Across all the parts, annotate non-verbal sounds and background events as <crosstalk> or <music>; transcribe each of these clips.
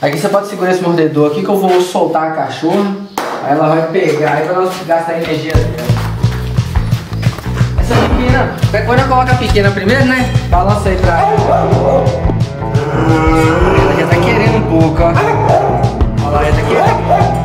Aqui você pode segurar esse mordedor aqui que eu vou soltar a cachorra. Aí ela vai pegar pra nós gastar a energia dela. Essa pequena, quando eu coloco a pequena primeiro, né? Balança aí pra ela. Ela já tá querendo um pouco, ó. Olha lá, ela tá querendo.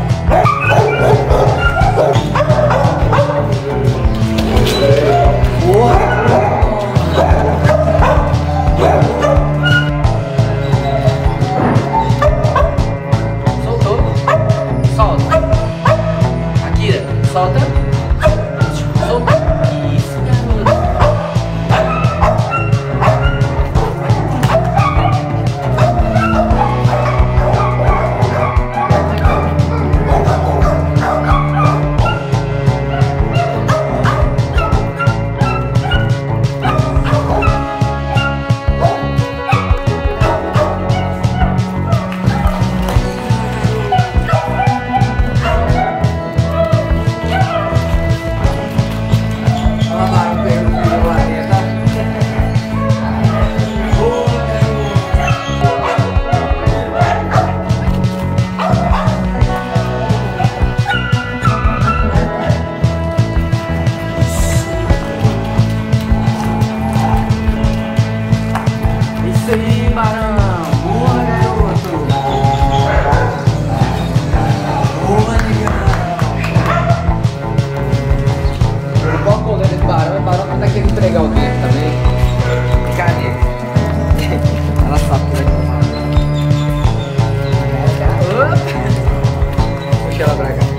Sheila Braga.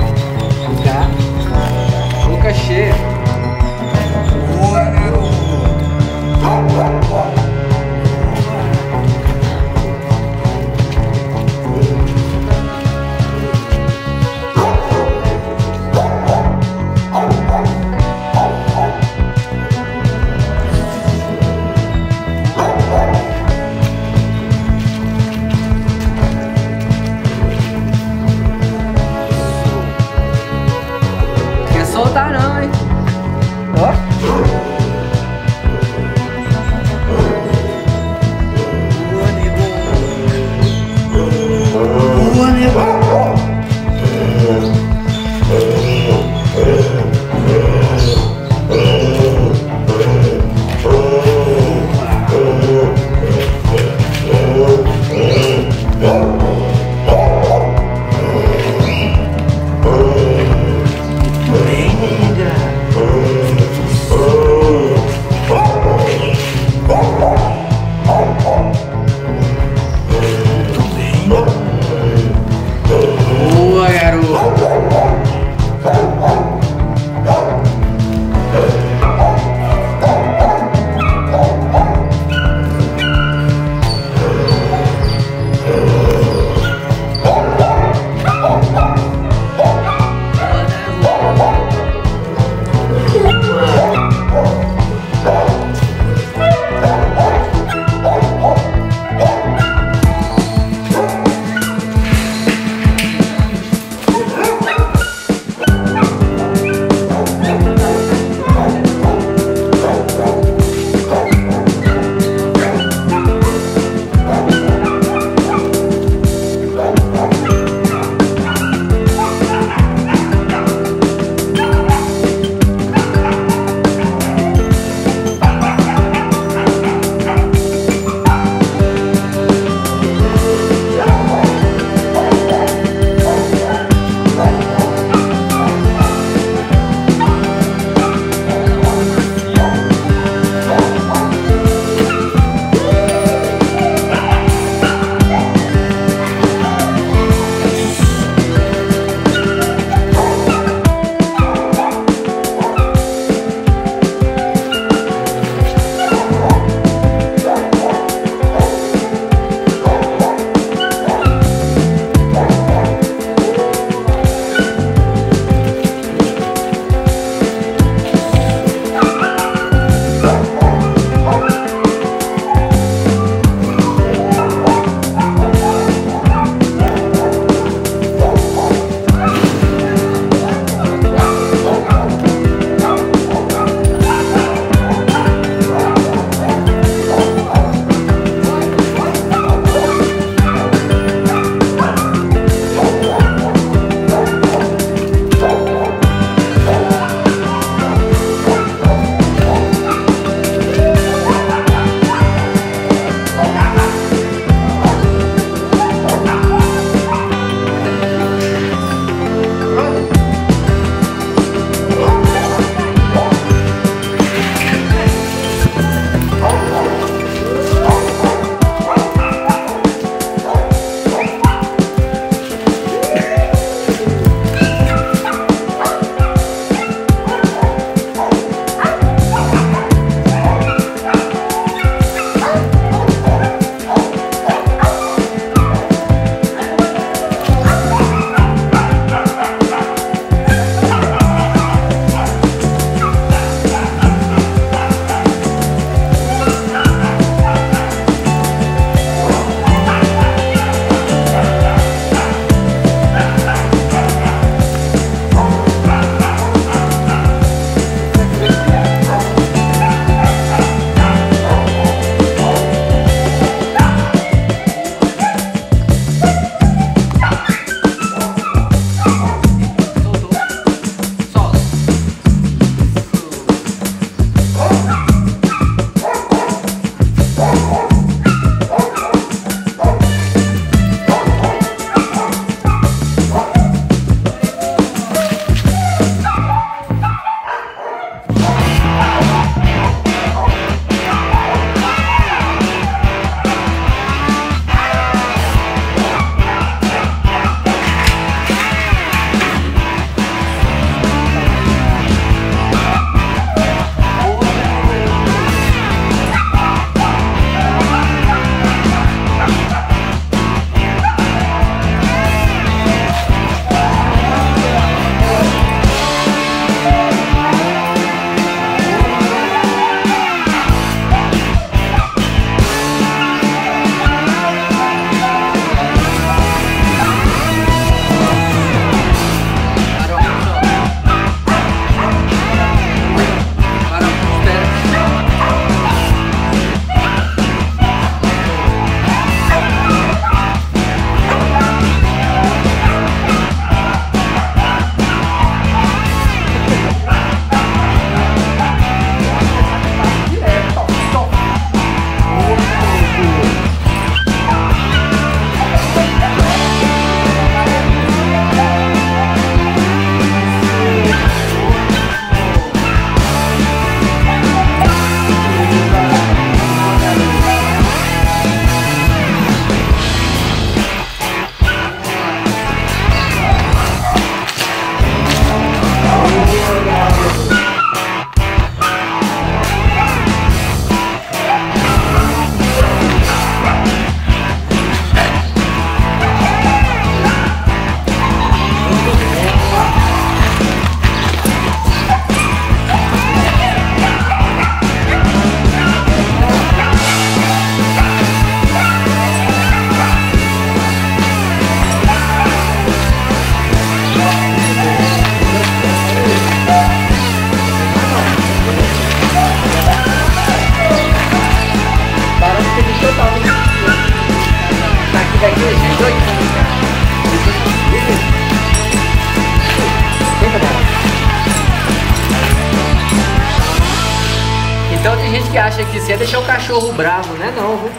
Acha que isso é deixar o cachorro bravo, né? Não, viu?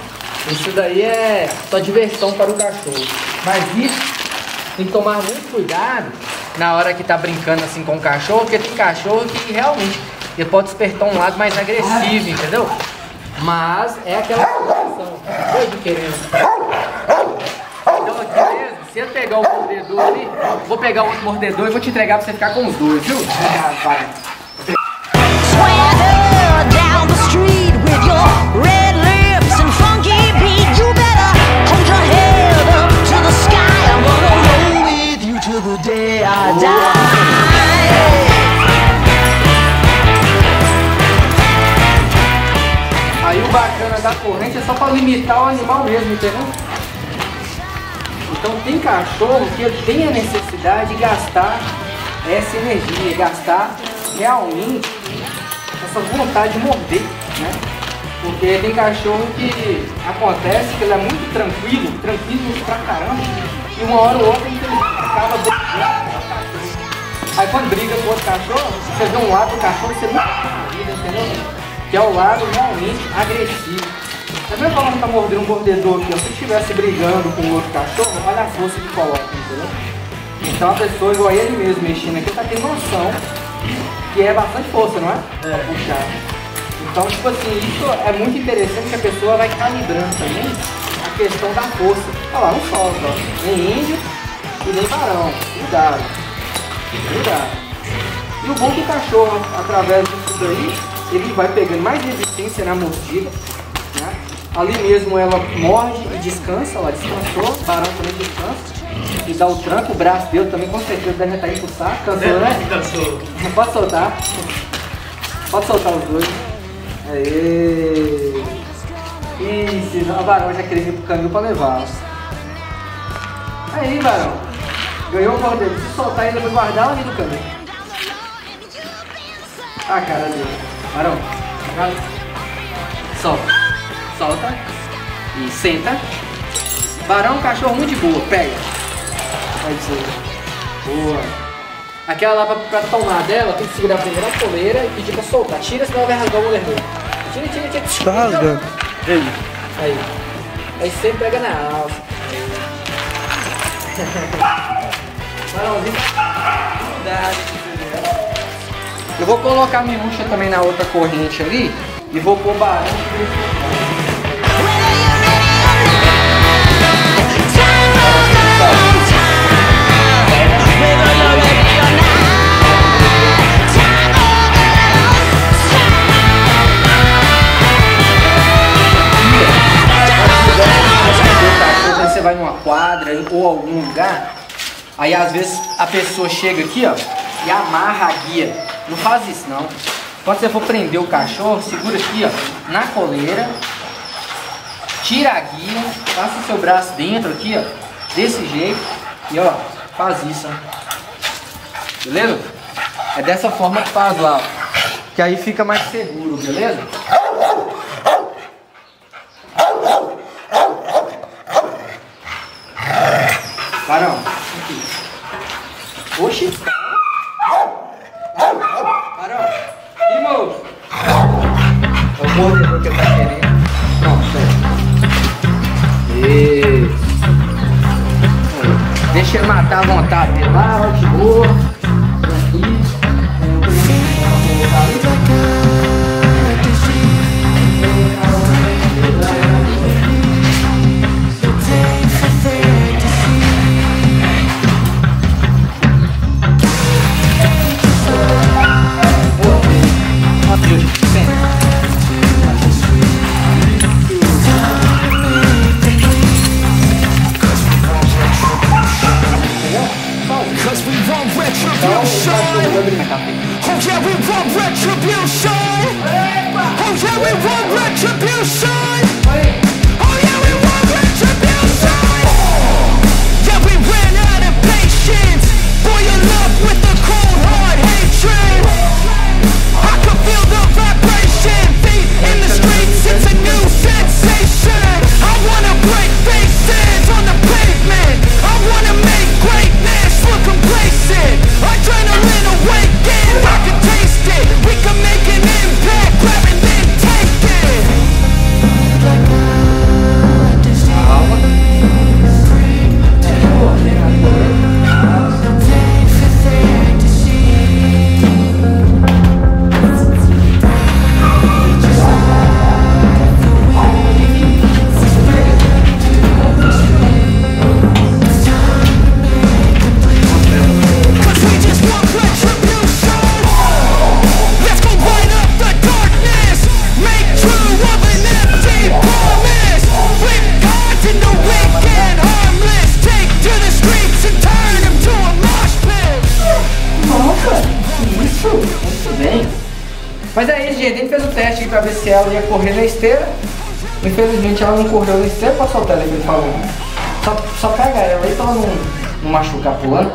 Isso daí é só diversão para o cachorro. Mas isso tem que tomar muito cuidado na hora que tá brincando assim com o cachorro, porque tem cachorro que realmente ele pode despertar um lado mais agressivo, entendeu? Mas é aquela situação. Doido querendo. Então aqui mesmo, se eu pegar o mordedor ali, vou pegar o outro mordedor e vou te entregar pra você ficar com os dois, viu? Vai. Da corrente é só para limitar o animal mesmo, entendeu? Então tem cachorro que tem a necessidade de gastar essa energia, gastar realmente essa vontade de morder, né? Porque tem cachorro que acontece que ele é muito tranquilo, tranquilo pra caramba, e uma hora ou outra ele acaba brigando Aí quando briga com outro cachorro, você vê um lado do cachorro e você não vida, entendeu? que é o lado realmente agressivo. Tá vendo como tá mordendo um mordedor aqui? Ó? Se estivesse brigando com outro cachorro, olha a força que coloca, entendeu? Então a pessoa, igual ele mesmo mexendo aqui, tá tendo noção que é bastante força, não é? É. puxar. Então, tipo assim, isso é muito interessante que a pessoa vai calibrando também a questão da força. Olha lá, não solta, ó. Nem índio e nem varão. Cuidado. Cuidado. E o bom do cachorro, através disso daí, ele vai pegando mais resistência na mordida. Né? Ali mesmo ela morde e descansa, ela descansou, o barão também descansa. E dá o tranco, o braço dele também com certeza deve estar saco. Cansou, né? <laughs> Cansou. Pode soltar. Pode soltar os dois. Aê! Isso, o Barão já queria ir pro caminho pra levar. Aí, Barão. Ganhou o cordeiro. Se soltar ele, vai guardar ali no caminho. Ah, cara dele. Barão, solta, solta e senta. Barão, cachorro muito de boa, pega. Vai dizer. Boa. Aquela lá pra, pra, tomar dela, tem que segurar primeiro a coleira e pedir pra soltar. Tira, senão vai rasgar o dele. Tira, tira, tira. Tá rasgando. Aí. Aí. Aí sempre pega na alça. Barãozinho. Cuidado. Eu vou colocar a miúcha também na outra corrente ali e vou pôr barão. Vai numa quadra ou algum lugar, aí às vezes a pessoa chega aqui, ó, e amarra a guia. Não faz isso não. Quando você for prender o cachorro, segura aqui, ó, na coleira. Tira a guia, passa o seu braço dentro aqui, ó, desse jeito. E ó, faz isso, ó. Beleza? É dessa forma que faz lá, ó. Que aí fica mais seguro, beleza? Barão, aqui. Oxi. mordedor que ele tá querendo. Pronto, Isso. Deixa ele matar a vontade lá, de boa. Aqui pra ver se ela ia correr na esteira. Infelizmente ela não correu na esteira. Ali que ele falou. Só, só pega ela aí pra ela não, não machucar pulando.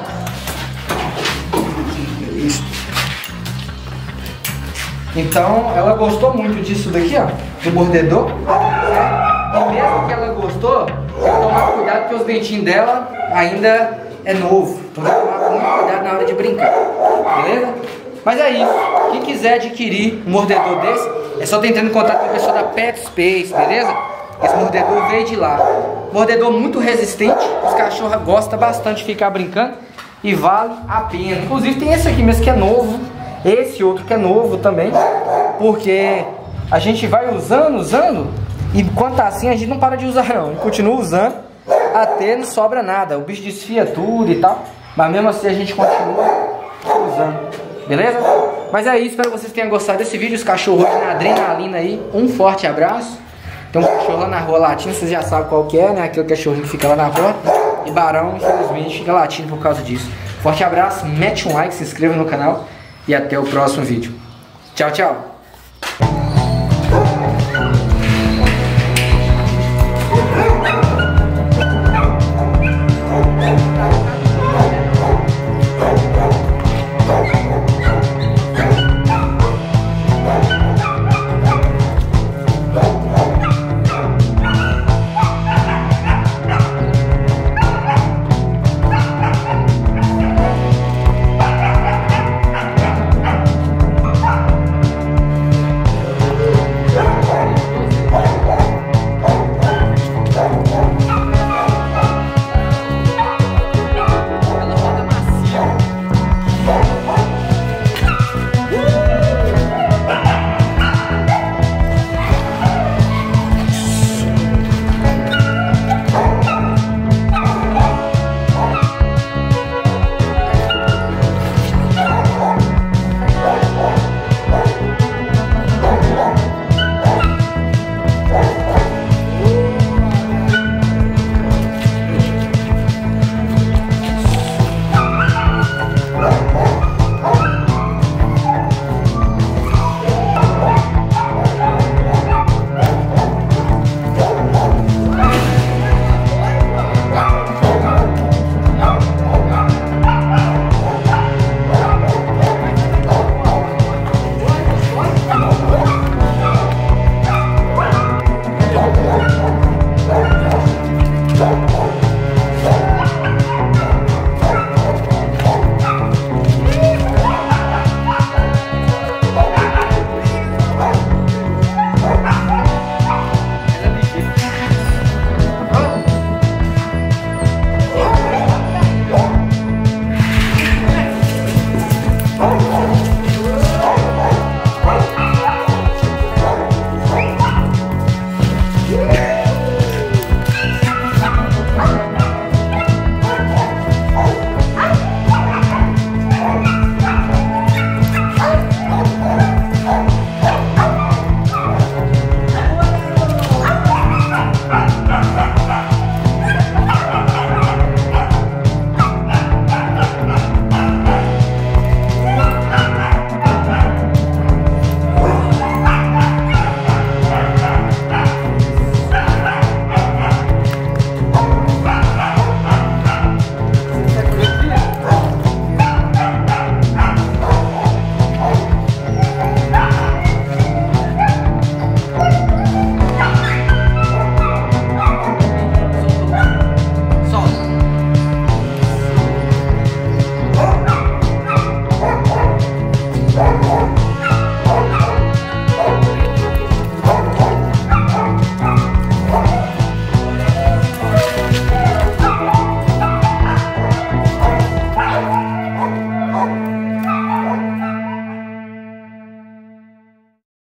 Então ela gostou muito disso daqui, ó. Do mordedor. E mesmo que ela gostou, tem que tomar cuidado porque os dentinhos dela ainda é novo. Então tem que tomar muito cuidado na hora de brincar. Beleza? Mas é isso. Quem quiser adquirir um mordedor desse, é só em contato com a pessoa da Pet Space, beleza? Esse mordedor veio de lá. Mordedor muito resistente, os cachorros gostam bastante de ficar brincando e vale a pena. Inclusive tem esse aqui mesmo que é novo, esse outro que é novo também, porque a gente vai usando, usando, e quando tá assim a gente não para de usar não, a gente continua usando até não sobra nada, o bicho desfia tudo e tal, mas mesmo assim a gente continua usando. Beleza? Mas é isso, espero que vocês tenham gostado desse vídeo. Os cachorros na adrenalina aí. Um forte abraço. Tem um cachorro lá na rua latindo, vocês já sabem qual que é, né? Aquele cachorrinho que fica lá na porta. E Barão, infelizmente, fica latindo por causa disso. Forte abraço, mete um like, se inscreva no canal e até o próximo vídeo. Tchau, tchau.